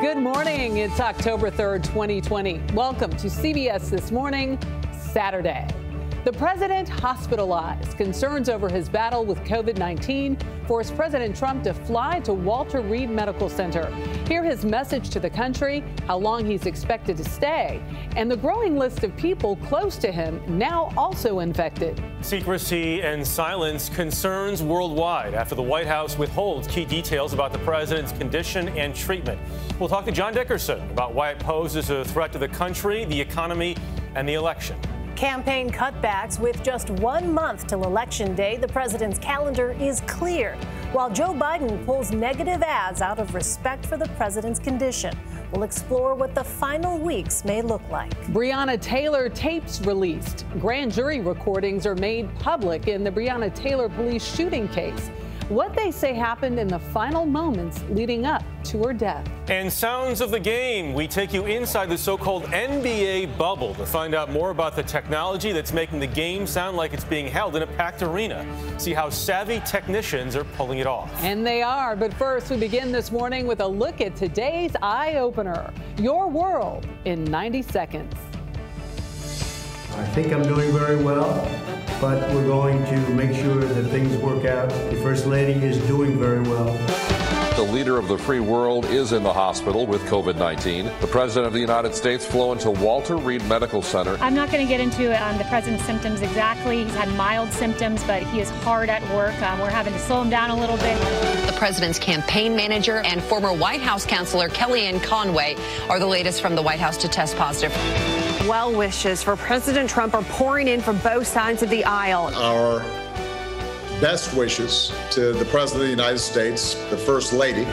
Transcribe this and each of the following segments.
Good morning. It's October 3rd, 2020. Welcome to CBS This Morning, Saturday. The president hospitalized. Concerns over his battle with COVID 19 forced President Trump to fly to Walter Reed Medical Center. Hear his message to the country, how long he's expected to stay, and the growing list of people close to him now also infected. Secrecy and silence concerns worldwide after the White House withholds key details about the president's condition and treatment. We'll talk to John Dickerson about why it poses a threat to the country, the economy, and the election. Campaign cutbacks with just one month till Election Day. The president's calendar is clear, while Joe Biden pulls negative ads out of respect for the president's condition. We'll explore what the final weeks may look like. Breonna Taylor tapes released. Grand jury recordings are made public in the Breonna Taylor police shooting case what they say happened in the final moments leading up to her death. And sounds of the game. We take you inside the so called NBA bubble to find out more about the technology that's making the game sound like it's being held in a packed arena. See how savvy technicians are pulling it off. And they are. But first, we begin this morning with a look at today's eye opener Your World in 90 Seconds. I think I'm doing very well but we're going to make sure that things work out. The First Lady is doing very well. The leader of the free world is in the hospital with COVID 19. The President of the United States flown to Walter Reed Medical Center. I'm not going to get into um, the President's symptoms exactly. He's had mild symptoms, but he is hard at work. Um, we're having to slow him down a little bit. The President's campaign manager and former White House counselor Kellyanne Conway are the latest from the White House to test positive. Well wishes for President Trump are pouring in from both sides of the aisle. Our best wishes to the President of the United States, the First Lady.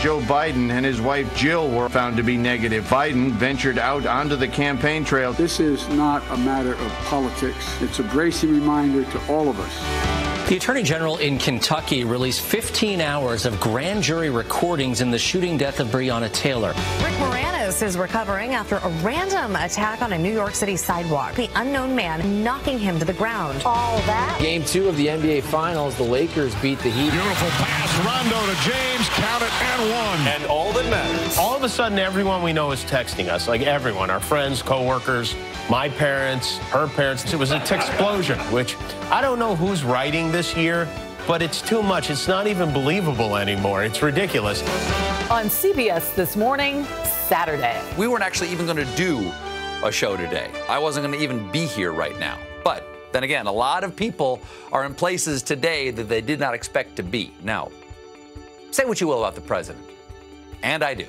Joe Biden and his wife Jill were found to be negative. Biden ventured out onto the campaign trail. This is not a matter of politics. It's a bracing reminder to all of us. The Attorney General in Kentucky released 15 hours of grand jury recordings in the shooting death of Breonna Taylor. Rick Moranis is recovering after a random attack on a New York City sidewalk. The unknown man knocking him to the ground. All that. Game two of the NBA Finals, the Lakers beat the Heat. Beautiful pass, Rondo to James, count it and one. And all that matters. All of a sudden, everyone we know is texting us, like everyone, our friends, coworkers, my parents, her parents. It was an explosion, which I don't know who's writing this year, but it's too much. It's not even believable anymore. It's ridiculous. On CBS this morning, Saturday. We weren't actually even going to do a show today. I wasn't going to even be here right now. But then again, a lot of people are in places today that they did not expect to be. Now, say what you will about the president, and I do.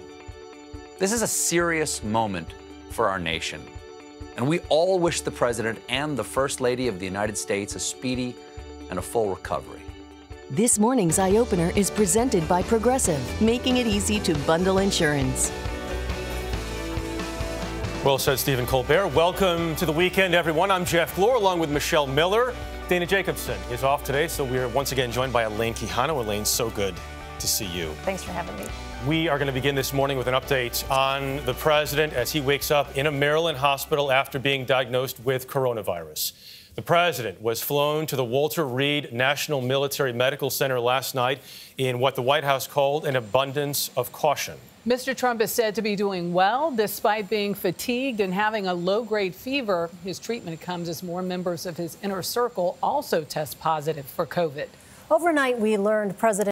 This is a serious moment for our nation. And we all wish the President and the First Lady of the United States a speedy and a full recovery. This morning's Eye Opener is presented by Progressive, making it easy to bundle insurance. Well said, Stephen Colbert. Welcome to the weekend, everyone. I'm Jeff Glor, along with Michelle Miller. Dana Jacobson is off today, so we're once again joined by Elaine Quijano. Elaine, so good to see you. Thanks for having me. We are going to begin this morning with an update on the president as he wakes up in a Maryland hospital after being diagnosed with coronavirus. The president was flown to the Walter Reed National Military Medical Center last night in what the White House called an abundance of caution. Mr. Trump is said to be doing well despite being fatigued and having a low grade fever. His treatment comes as more members of his inner circle also test positive for COVID. Overnight, we learned President